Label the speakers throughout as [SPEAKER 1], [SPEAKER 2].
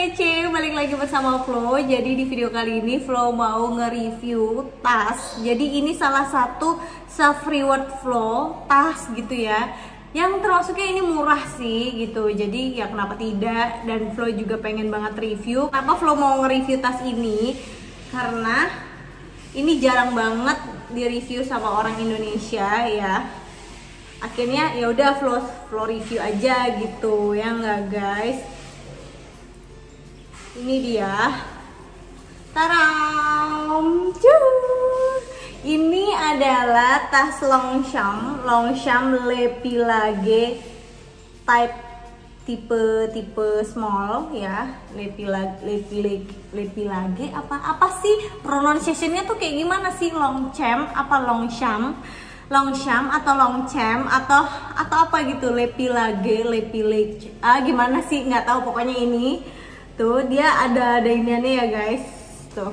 [SPEAKER 1] kece, balik lagi bersama Flo. Jadi di video kali ini Flo mau nge-review tas. Jadi ini salah satu self reward Flo, tas gitu ya. Yang termasuknya ini murah sih gitu. Jadi ya kenapa tidak? Dan Flo juga pengen banget review. Kenapa Flo mau nge-review tas ini? Karena ini jarang banget di-review sama orang Indonesia ya akhirnya ya udah flow flow review aja gitu ya nggak guys ini dia. Taram ini adalah tas Longchamp Longchamp Le Pilage type tipe tipe small ya. Lepilage Lepilage Lepilage apa apa sih pronunciationnya tuh kayak gimana sih? Longchamp apa Longchamp Longchamp atau Longchamp atau atau apa gitu? Lepilage Lepilage ah gimana sih? Nggak tahu pokoknya ini tuh dia ada ada iniannya ya guys tuh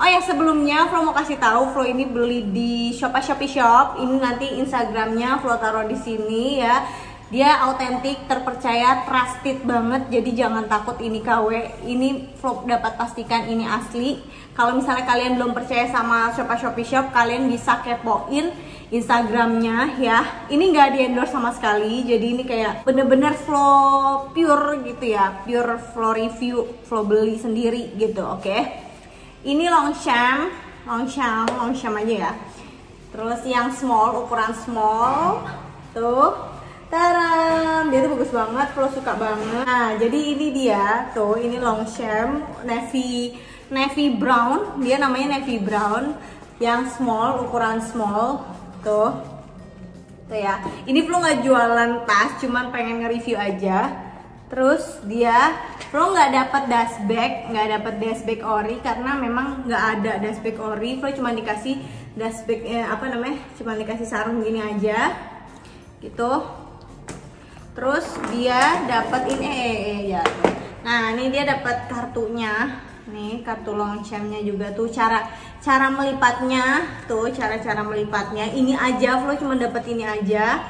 [SPEAKER 1] Oh ya sebelumnya Flo mau kasih tahu Flo ini beli di Shopee Shopee Shop ini nanti Instagramnya Flo taruh di sini ya dia autentik, terpercaya, trusted banget. Jadi jangan takut ini KW. Ini vlog dapat pastikan ini asli. Kalau misalnya kalian belum percaya sama Shopee Shopee Shop, kalian bisa kepoin Instagramnya ya. Ini nggak di endorse sama sekali. Jadi ini kayak bener-bener flow pure gitu ya, pure flow review, flow beli sendiri gitu. Oke. Okay? Ini Longchamp, Longchamp, Longchamp aja ya. Terus yang small, ukuran small, tuh Taram, dia tuh bagus banget, lo suka banget. Nah, jadi ini dia, tuh ini Longchamp navy navy brown, dia namanya navy brown yang small, ukuran small, tuh. Tuh ya. Ini Flo nggak jualan tas, cuman pengen nge-review aja. Terus dia Flo nggak dapat dust bag, nggak dapat dust bag ori karena memang nggak ada dust bag ori. Flo cuma dikasih dust bag eh, apa namanya? Cuma dikasih sarung gini aja, gitu terus dia dapat ini eh, eh, eh, ya nah ini dia dapat kartunya nih kartu longchampnya juga tuh cara cara melipatnya tuh cara-cara melipatnya. Ini aja Flo cuma dapat ini aja.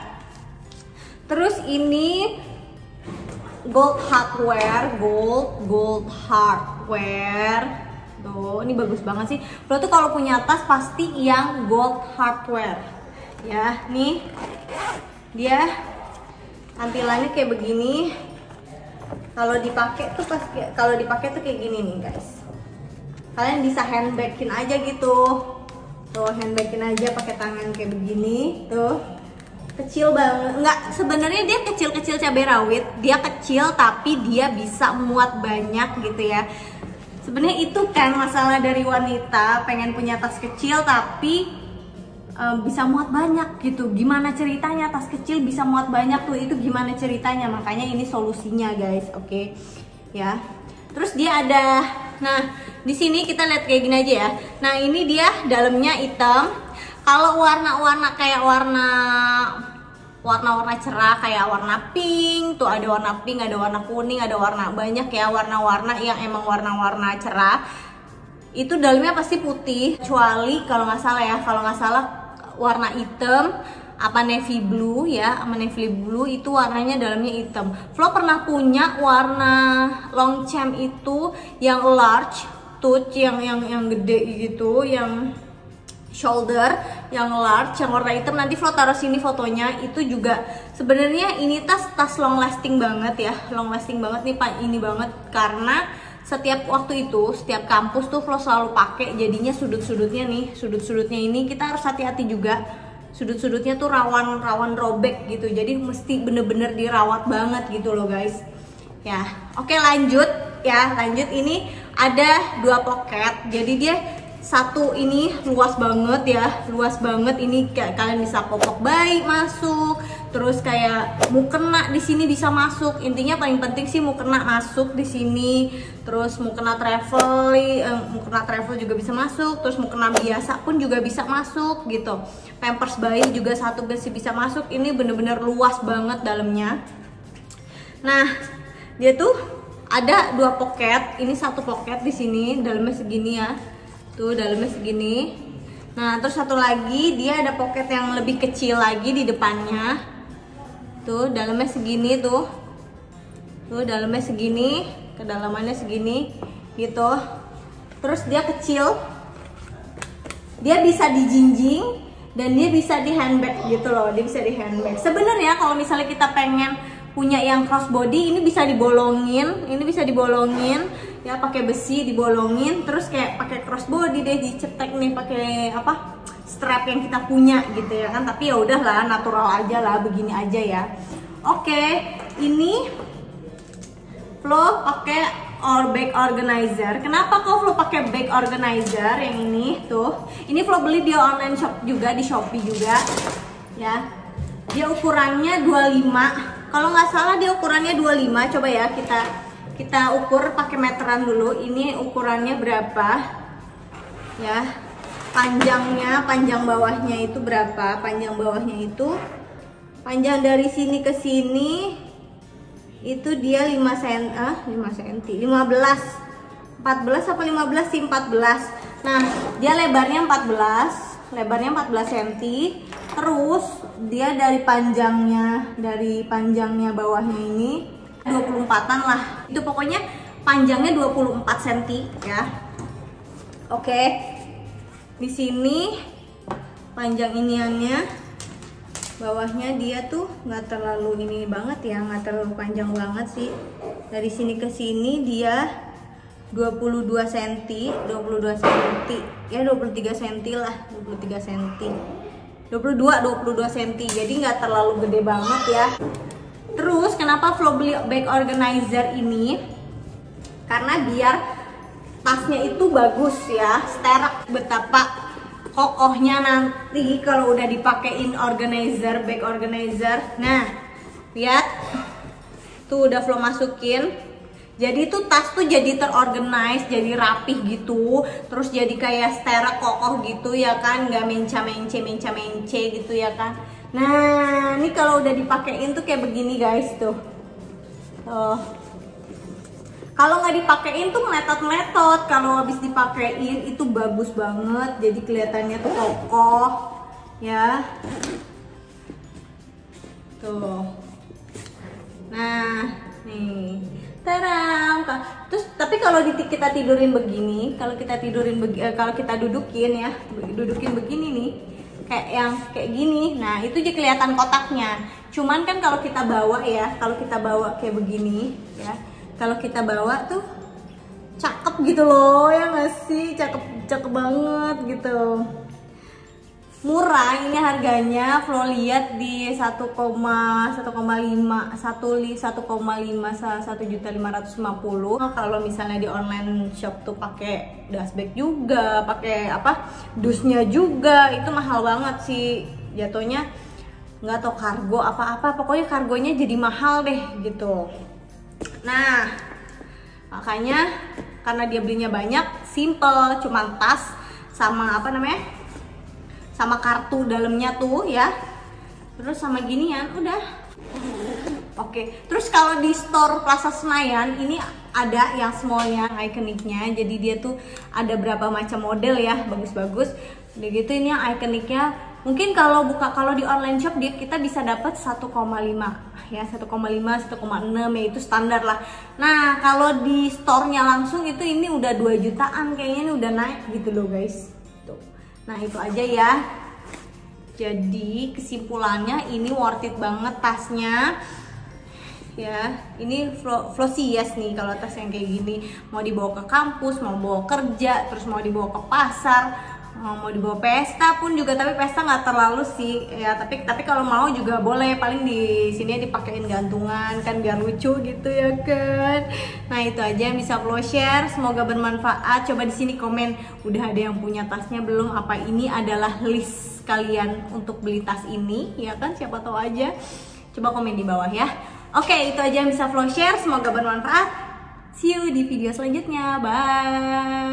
[SPEAKER 1] Terus ini gold hardware gold gold hardware. Tuh ini bagus banget sih. Flo tuh kalau punya tas pasti yang gold hardware. Ya nih. Dia tampilannya kayak begini kalau dipakai tuh pas kalau dipakai tuh kayak gini nih guys. Kalian bisa handbagin aja gitu. Tuh handbagin aja pakai tangan kayak begini tuh. Kecil banget. Nggak sebenarnya dia kecil-kecil cabai rawit. Dia kecil tapi dia bisa muat banyak gitu ya. Sebenarnya itu kan masalah dari wanita pengen punya tas kecil tapi bisa muat banyak gitu. Gimana ceritanya tas kecil bisa muat banyak tuh? Itu gimana ceritanya? Makanya ini solusinya guys. Oke? Okay? ya. Terus dia ada nah di sini kita lihat kayak gini aja ya. Nah ini dia dalamnya hitam. Kalau warna-warna kayak warna warna-warna cerah kayak warna pink tuh ada warna pink ada warna kuning ada warna banyak ya warna-warna yang emang warna-warna cerah. Itu dalamnya pasti putih. Kecuali kalau nggak salah ya kalau nggak salah warna hitam apa navy blue ya sama navy blue itu warnanya dalamnya hitam. Flo pernah punya warna long champ itu yang large touch yang yang yang gede gitu yang shoulder yang large yang warna hitam. Nanti Flo taruh sini fotonya. Itu juga sebenarnya ini tas tas long lasting banget ya. Long lasting banget nih pak. Ini banget karena setiap waktu itu setiap kampus tuh Flo selalu pakai jadinya sudut-sudutnya nih sudut-sudutnya ini. Kita harus hati-hati juga. Sudut-sudutnya tuh rawan-rawan robek gitu. Jadi mesti bener-bener dirawat banget gitu loh guys. Ya oke lanjut. Ya lanjut. Ini ada dua pocket. Jadi dia satu ini luas banget ya luas banget. Ini kayak kalian bisa popok bayi masuk terus kayak mau kena di sini bisa masuk. Intinya paling penting sih mau kena masuk di sini terus mau kena travel eh, mau kena travel juga bisa masuk terus mau kena biasa pun juga bisa masuk gitu. Pampers bayi juga satu besi bisa masuk. Ini bener-bener luas banget dalamnya. Nah dia tuh ada dua pocket. Ini satu pocket di sini dalamnya segini ya tuh dalamnya segini. Nah terus satu lagi dia ada pocket yang lebih kecil lagi di depannya. Tuh dalamnya segini tuh. Tuh dalamnya segini kedalamannya segini gitu. Terus dia kecil. Dia bisa dijinjing dan dia bisa di handbag gitu loh dia bisa di handbag. Sebenarnya kalau misalnya kita pengen punya yang crossbody ini bisa dibolongin ini bisa dibolongin ya pakai besi dibolongin terus kayak pakai crossbody deh dicetek nih pakai apa strap yang kita punya gitu ya kan tapi ya udahlah natural aja lah begini aja ya oke ini Flo pakai or bag organizer. Kenapa kok Flo pakai bag organizer yang ini tuh? Ini Flo beli di online shop juga di Shopee juga. Ya. Dia ukurannya 25. Kalau nggak salah dia ukurannya 25. Coba ya kita kita ukur pakai meteran dulu. Ini ukurannya berapa? Ya. Panjangnya, panjang bawahnya itu berapa? Panjang bawahnya itu panjang dari sini ke sini itu dia 5 cm ah 5 cm 15 14 apa 15 sih 14 nah dia lebarnya 14 lebarnya 14 cm terus dia dari panjangnya dari panjangnya bawahnya ini 24an lah itu pokoknya panjangnya 24 cm ya. Oke. Di sini panjang iniannya bawahnya dia tuh nggak terlalu ini banget ya nggak terlalu panjang banget sih. Dari sini ke sini dia 22 cm 22 cm. Ya 23 cm lah 23 cm. 22 22 cm. Jadi nggak terlalu gede banget ya terus kenapa Flo beli bag organizer ini karena biar tasnya itu bagus ya sterak betapa kokohnya nanti kalau udah dipakein organizer, bag organizer. Nah, lihat. Tuh udah Flo masukin. Jadi tuh tas tuh jadi terorganize, jadi rapih gitu. Terus jadi kayak stera kokoh gitu ya kan, nggak menca-mence, menca-mence gitu ya kan. Nah, ini kalau udah dipakein tuh kayak begini guys tuh. Tuh kalau nggak dipakein tuh meletot-meletot. Kalau habis dipakein itu bagus banget. Jadi kelihatannya tuh kokoh ya. Tuh. Nah nih. Teram terus tapi kalau kita tidurin begini kalau kita tidurin eh, kalau kita dudukin ya. Dudukin begini nih kayak yang kayak gini. Nah itu jadi kelihatan kotaknya. Cuman kan kalau kita bawa ya kalau kita bawa kayak begini ya kalau kita bawa tuh cakep gitu loh ya nggak sih? Cakep cakep banget gitu murah ini harganya Flo lihat di 1,1,5 1,5 1,5 1 juta 550 kalau misalnya di online shop tuh pakai dashbag juga pakai apa dusnya juga itu mahal banget sih jatuhnya nggak tau kargo apa-apa pokoknya kargonya jadi mahal deh gitu Nah, makanya karena dia belinya banyak, simple, cuma tas sama apa namanya? Sama kartu dalamnya tuh ya. Terus sama ginian, udah. Oke, terus kalau di store Plaza Senayan ini ada yang smallnya, ikoniknya. Jadi dia tuh ada berapa macam model ya, bagus-bagus. Udah gitu ini yang ikoniknya mungkin kalau buka kalau di online shop dia kita bisa dapat 1,5 ya 1,5 1,6 ya itu standar lah nah kalau di store-nya langsung itu ini udah 2 jutaan kayaknya ini udah naik gitu loh guys nah itu aja ya. Jadi kesimpulannya ini worth it banget tasnya. Ya ini Flosias nih kalau tas yang kayak gini. Mau dibawa ke kampus mau bawa kerja terus mau dibawa ke pasar mau dibawa pesta pun juga tapi pesta nggak terlalu sih. Ya tapi tapi kalau mau juga boleh. Paling di sini dipakein gantungan kan biar lucu gitu ya kan. Nah itu aja yang bisa flow share. Semoga bermanfaat. Coba di sini komen udah ada yang punya tasnya belum? Apa ini adalah list kalian untuk beli tas ini? Ya kan siapa tahu aja. Coba komen di bawah ya. Oke itu aja yang bisa flow share. Semoga bermanfaat. See you di video selanjutnya. Bye